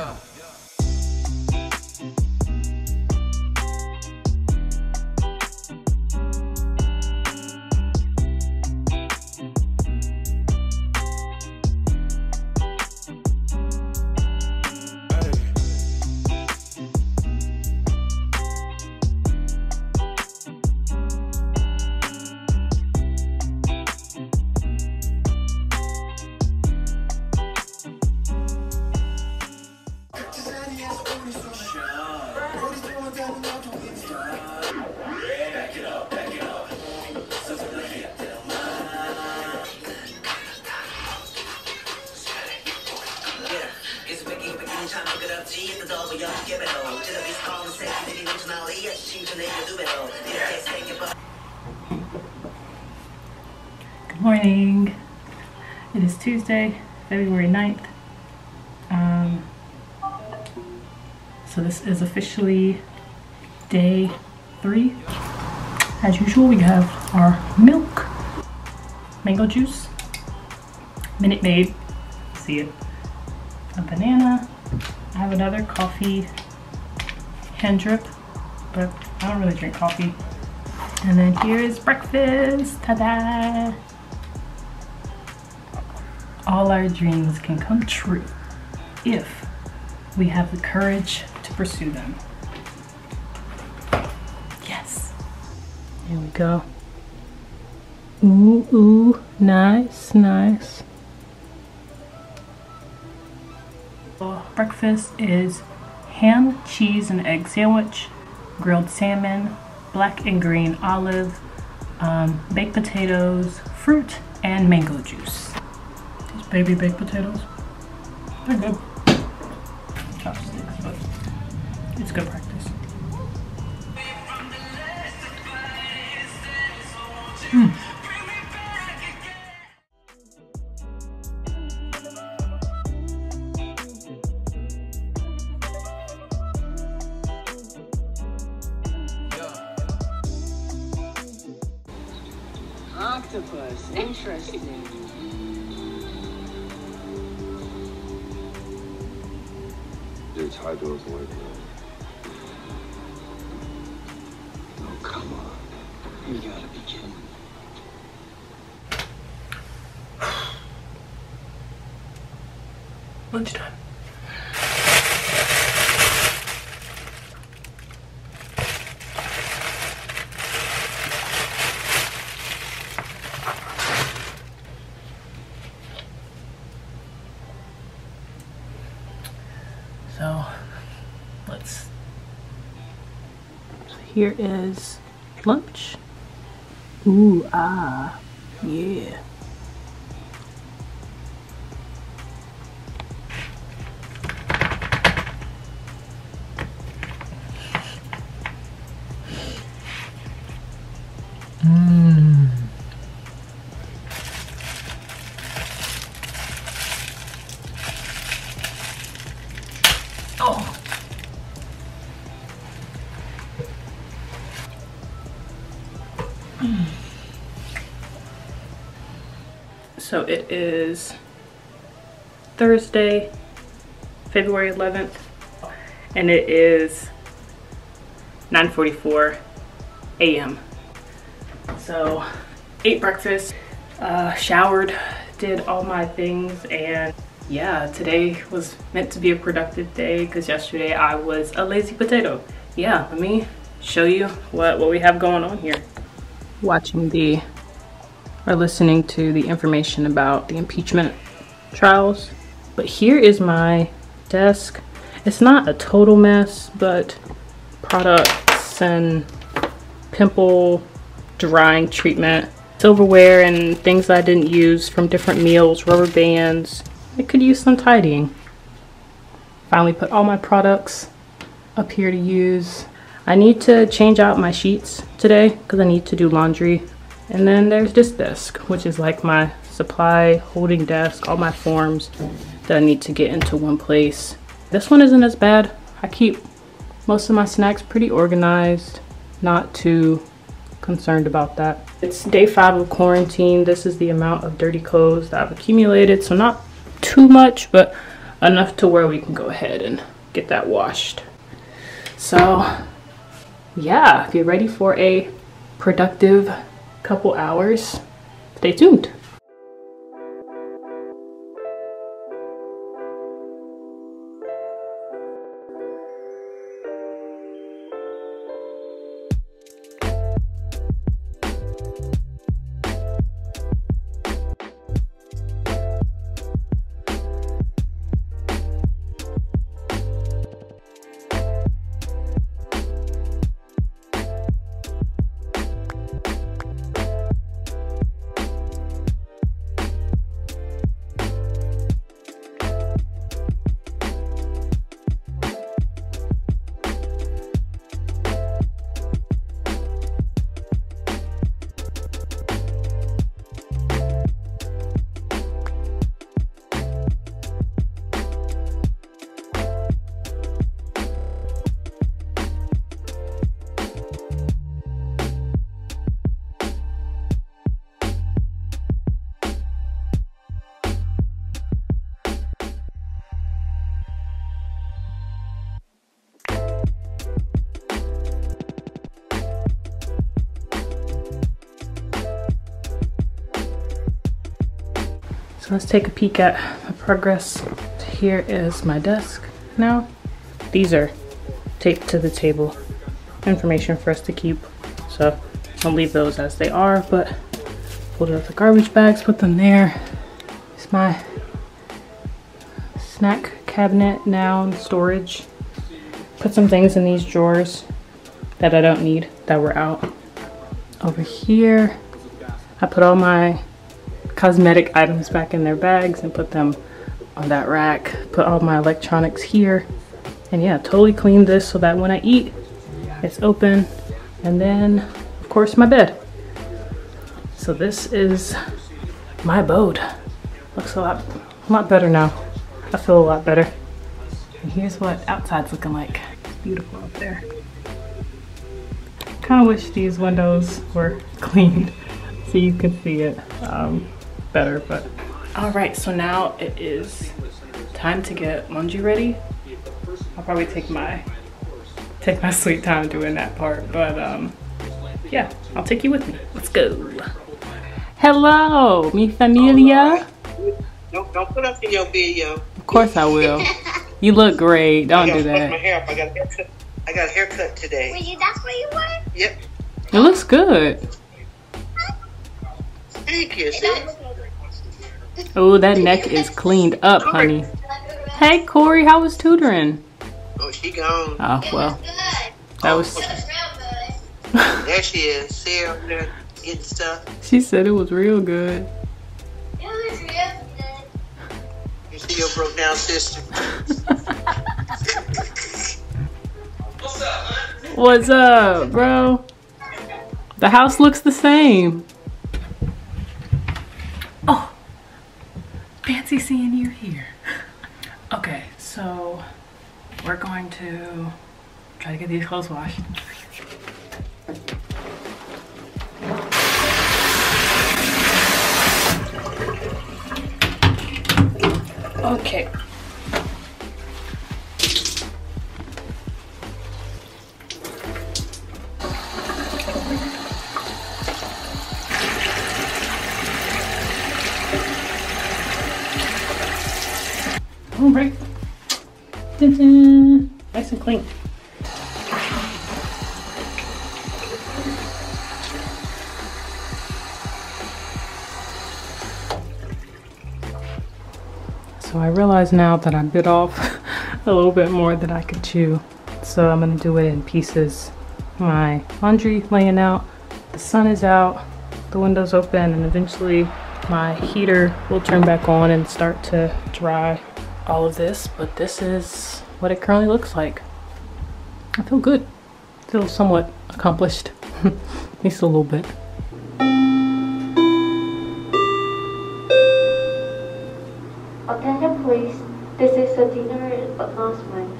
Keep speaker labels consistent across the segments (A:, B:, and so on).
A: Yeah.
B: Tuesday, February 9th. Um, so this is officially day three. As usual, we have our milk, mango juice, Minute Maid, see it, a banana. I have another coffee hand drip, but I don't really drink coffee. And then here is breakfast, ta-da! All our dreams can come true if we have the courage to pursue them. Yes. Here we go. Ooh, ooh, nice, nice. Breakfast is ham, cheese, and egg sandwich, grilled salmon, black and green olive, um, baked potatoes, fruit, and mango juice. Baby baked potatoes, they're good. Chopsticks, but it's good practice. Mm.
C: Octopus, interesting.
D: Your tie doors work
C: Oh, come on. You gotta be kidding.
B: Lunchtime. Here is lunch. Ooh, ah, yeah. So it is Thursday, February 11th, and it is 9:44 a.m. So ate breakfast, uh, showered, did all my things, and yeah, today was meant to be a productive day because yesterday I was a lazy potato. Yeah, let me show you what, what we have going on here. Watching the, or listening to the information about the impeachment trials. But here is my desk. It's not a total mess, but products and pimple drying treatment, silverware and things I didn't use from different meals, rubber bands, I could use some tidying. Finally put all my products up here to use. I need to change out my sheets today because I need to do laundry. And then there's this desk, which is like my supply holding desk, all my forms that I need to get into one place. This one isn't as bad. I keep most of my snacks pretty organized, not too concerned about that. It's day five of quarantine. This is the amount of dirty clothes that I've accumulated. So not too much, but enough to where we can go ahead and get that washed. So yeah, you're ready for a productive couple hours, stay tuned. Let's take a peek at my progress. Here is my desk now. These are taped to the table. Information for us to keep. So I'll leave those as they are, but folded up the garbage bags, put them there. It's my snack cabinet now storage. Put some things in these drawers that I don't need that were out. Over here, I put all my cosmetic items back in their bags and put them on that rack. Put all my electronics here. And yeah, totally cleaned this so that when I eat, it's open. And then, of course, my bed. So this is my abode. Looks a lot, a lot better now. I feel a lot better. And here's what outside's looking like. It's beautiful out there. Kind of wish these windows were cleaned so you could see it. Um, better, but. All right, so now it is time to get laundry ready. I'll probably take my take my sweet time doing that part, but um, yeah, I'll take you with me. Let's go. Hello, mi familia.
A: Don't, don't put us in your video.
B: Of course I will. You look great. Don't do
A: My
B: that.
A: hair up. I got a haircut. I got a haircut today.
E: Wait, that's where you were?
A: Yep.
B: It looks good.
A: Thank you. See?
B: Oh, that neck is cleaned up, honey. Hey, Corey, how was tutoring?
A: Oh, she gone.
B: Oh, well, that was.
A: There she is. See her up there getting stuff.
B: She said it was real good.
A: You see your broke down sister.
B: What's up, What's up, bro? The house looks the same. Oh, fancy seeing you here. Okay, so we're going to try to get these clothes washed. Okay. All right. Nice and clean. So I realize now that I bit off a little bit more than I could chew. So I'm gonna do it in pieces. My laundry laying out, the sun is out, the window's open, and eventually my heater will turn back on and start to dry all of this. But this is what it currently looks like. I feel good. Feel somewhat accomplished. At least a little bit.
E: Attention please, this is a dinner announcement.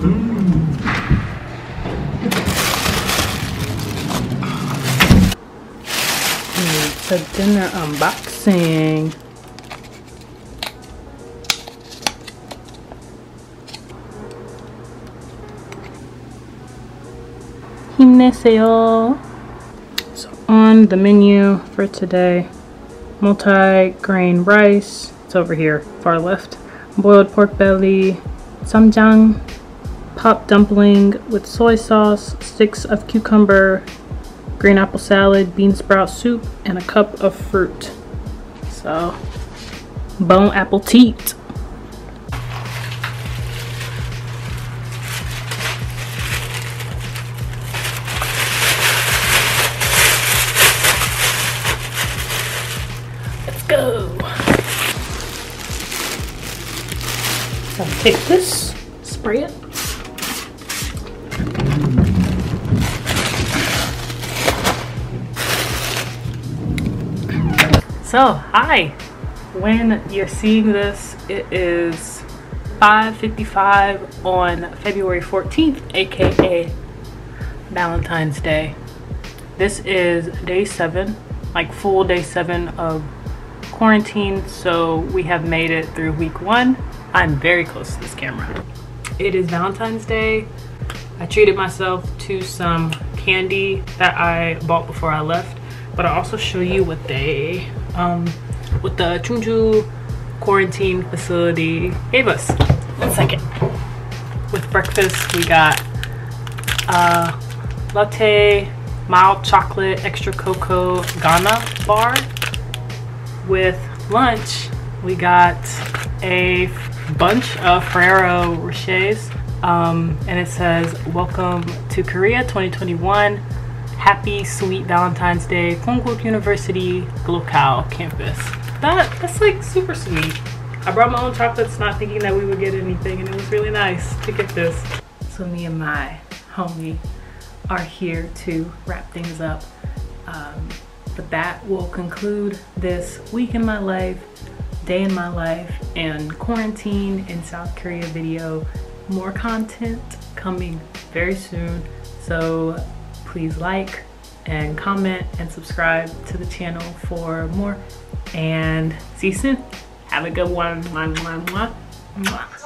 E: Hmm.
B: It's a dinner unboxing. 힘내세요. So on the menu for today, multi-grain rice, it's over here, far left, boiled pork belly, ssamjang, pop dumpling with soy sauce, sticks of cucumber, green apple salad, bean sprout soup, and a cup of fruit. So, bon appetit! Take this, spray it. So, hi. When you're seeing this, it is 5.55 on February 14th, aka Valentine's Day. This is day seven, like full day seven of quarantine. So we have made it through week one. I'm very close to this camera. It is Valentine's Day. I treated myself to some candy that I bought before I left, but I'll also show you what they, um, what the Chungju quarantine facility gave us. One second. With breakfast, we got uh, latte, mild chocolate, extra cocoa Ghana bar. With lunch, we got a bunch of Ferrero Rochers. Um, and it says, Welcome to Korea 2021. Happy Sweet Valentine's Day, Konkuk University Glocal campus. That That's like super sweet. I brought my own chocolates not thinking that we would get anything and it was really nice to get this. So me and my homie are here to wrap things up. Um, but that will conclude this week in my life, day in my life, and quarantine in South Korea video. More content coming very soon. So please like and comment and subscribe to the channel for more. And see you soon. Have a good one. Mwah, mwah, mwah.